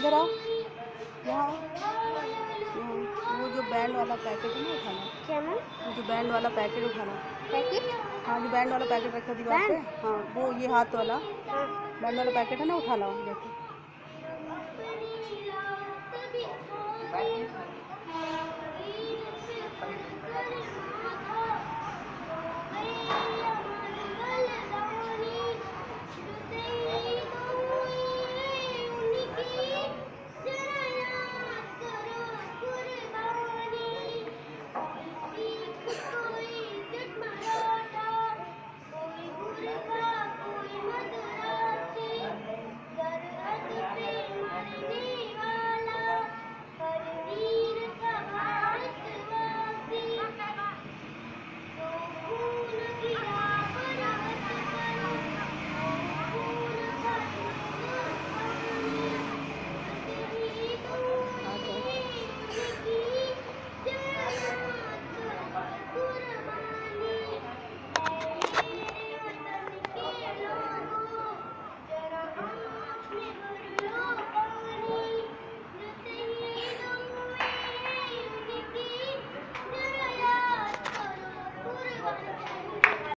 इधर आओ। यहाँ वो जो बैंड वाला पैकेट है ना उठाना। क्या ना वो जो बैंड वाला पैकेट उठाना। पैकेट हाँ जो बैंड वाला पैकेट रखा दीवार पे। हाँ वो ये हाथ वाला। हाँ। बैंड वाला पैकेट है ना उठा लाओ देखो।